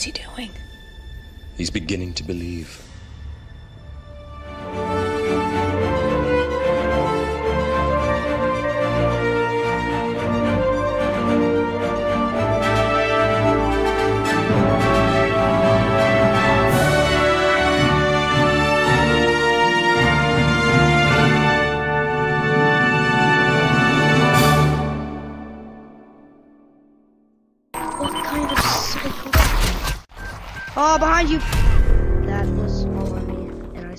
is he doing? He's beginning to believe. Oh, behind you! That was all on me, and I.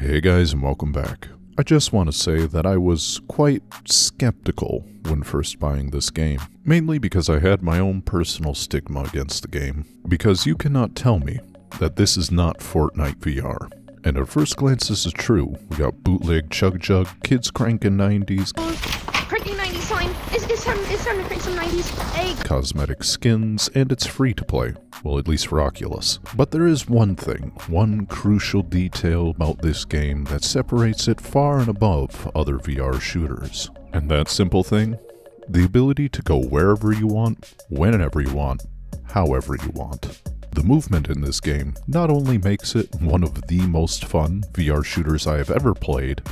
Hey guys, and welcome back. I just want to say that I was quite skeptical when first buying this game, mainly because I had my own personal stigma against the game, because you cannot tell me that this is not Fortnite VR. And at first glance, this is true. We got bootleg chug jug, kids cranking 90s, Cranking 90s time! It's, it's, time, it's time to some 90s! Hey! cosmetic skins, and it's free to play. Well, at least for Oculus. But there is one thing, one crucial detail about this game that separates it far and above other VR shooters. And that simple thing? The ability to go wherever you want, whenever you want, however you want. The movement in this game not only makes it one of the most fun VR shooters I have ever played,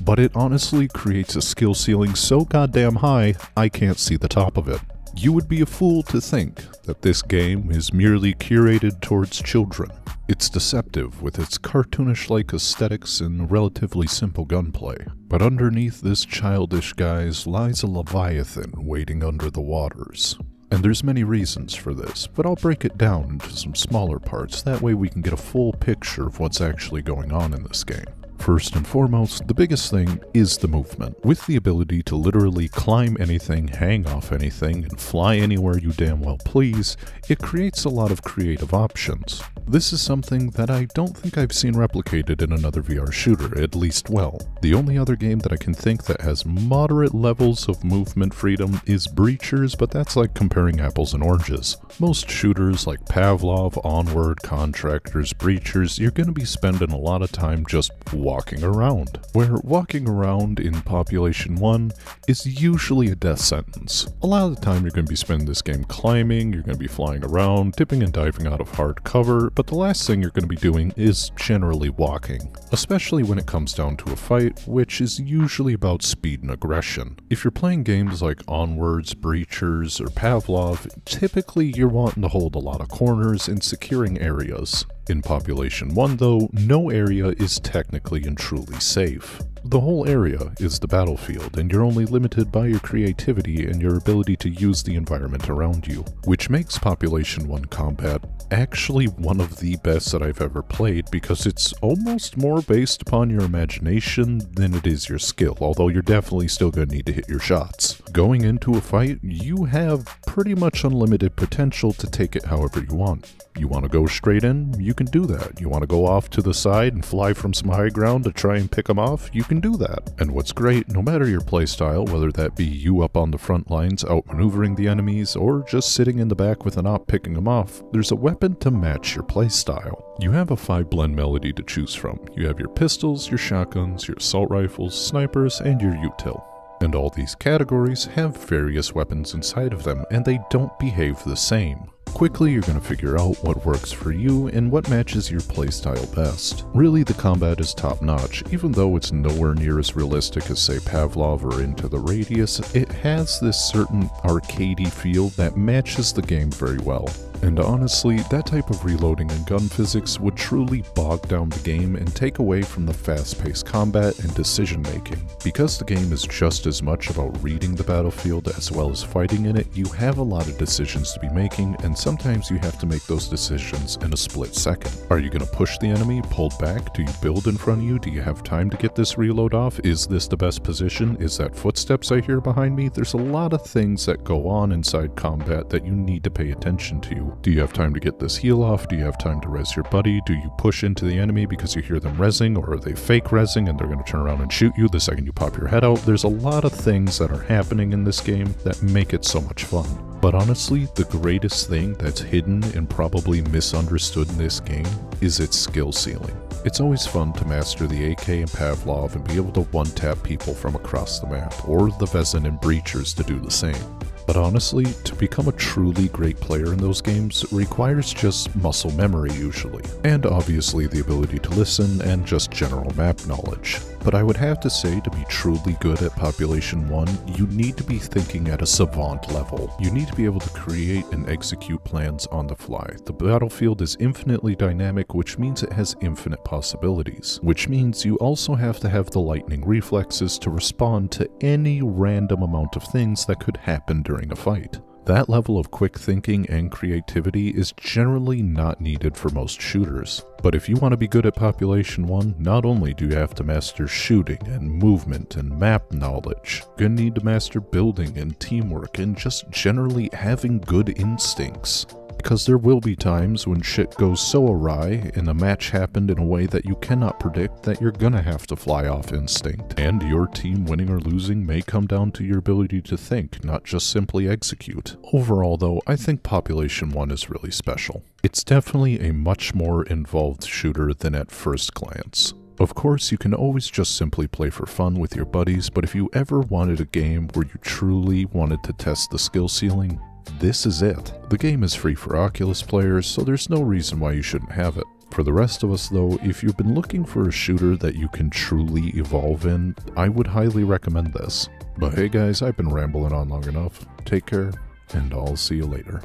but it honestly creates a skill ceiling so goddamn high I can't see the top of it. You would be a fool to think that this game is merely curated towards children. It's deceptive with its cartoonish like aesthetics and relatively simple gunplay. But underneath this childish guise lies a leviathan waiting under the waters. And there's many reasons for this, but I'll break it down into some smaller parts, that way we can get a full picture of what's actually going on in this game. First and foremost, the biggest thing is the movement. With the ability to literally climb anything, hang off anything, and fly anywhere you damn well please, it creates a lot of creative options. This is something that I don't think I've seen replicated in another VR shooter, at least well. The only other game that I can think that has moderate levels of movement freedom is Breachers, but that's like comparing apples and oranges. Most shooters like Pavlov, Onward, Contractors, Breachers, you're going to be spending a lot of time just walking around. Where walking around in Population 1 is usually a death sentence. A lot of the time you're going to be spending this game climbing, you're going to be flying around, tipping and diving out of hard cover, but the last thing you're going to be doing is generally walking. Especially when it comes down to a fight, which is usually about speed and aggression. If you're playing games like Onwards, Breachers, or Pavlov, typically you're wanting to hold a lot of corners and securing areas. In Population 1, though, no area is technically and truly safe. The whole area is the battlefield, and you're only limited by your creativity and your ability to use the environment around you, which makes Population 1 combat actually one of the best that I've ever played because it's almost more based upon your imagination than it is your skill, although you're definitely still going to need to hit your shots. Going into a fight, you have pretty much unlimited potential to take it however you want. You want to go straight in? You can do that. You want to go off to the side and fly from some high ground to try and pick them off? You can do that. And what's great, no matter your playstyle, whether that be you up on the front lines outmaneuvering the enemies, or just sitting in the back with an op picking them off, there's a weapon to match your playstyle. You have a five blend melody to choose from. You have your pistols, your shotguns, your assault rifles, snipers, and your util. And all these categories have various weapons inside of them, and they don't behave the same. Quickly, you're going to figure out what works for you and what matches your playstyle best. Really, the combat is top notch, even though it's nowhere near as realistic as, say, Pavlov or Into the Radius, it has this certain arcadey feel that matches the game very well. And honestly, that type of reloading and gun physics would truly bog down the game and take away from the fast paced combat and decision making. Because the game is just as much about reading the battlefield as well as fighting in it, you have a lot of decisions to be making, and sometimes you have to make those decisions in a split second. Are you going to push the enemy, pull back? Do you build in front of you? Do you have time to get this reload off? Is this the best position? Is that footsteps I hear behind me? There's a lot of things that go on inside combat that you need to pay attention to. Do you have time to get this heal off? Do you have time to res your buddy? Do you push into the enemy because you hear them resing, or are they fake resing and they're going to turn around and shoot you the second you pop your head out? There's a lot of things that are happening in this game that make it so much fun. But honestly, the greatest thing that's hidden and probably misunderstood in this game is its skill ceiling. It's always fun to master the AK and Pavlov and be able to one tap people from across the map, or the Vezin and Breachers to do the same. But honestly, to become a truly great player in those games requires just muscle memory usually, and obviously the ability to listen and just general map knowledge. But I would have to say to be truly good at Population 1, you need to be thinking at a savant level. You need to be able to create and execute plans on the fly. The battlefield is infinitely dynamic, which means it has infinite possibilities, which means you also have to have the lightning reflexes to respond to any random amount of things that could happen during a fight. That level of quick thinking and creativity is generally not needed for most shooters. But if you want to be good at Population 1, not only do you have to master shooting and movement and map knowledge, you're gonna need to master building and teamwork and just generally having good instincts because there will be times when shit goes so awry and the match happened in a way that you cannot predict that you're gonna have to fly off instinct. And your team winning or losing may come down to your ability to think, not just simply execute. Overall though, I think Population 1 is really special. It's definitely a much more involved shooter than at first glance. Of course, you can always just simply play for fun with your buddies, but if you ever wanted a game where you truly wanted to test the skill ceiling, this is it. The game is free for Oculus players, so there's no reason why you shouldn't have it. For the rest of us though, if you've been looking for a shooter that you can truly evolve in, I would highly recommend this. But hey guys, I've been rambling on long enough. Take care, and I'll see you later.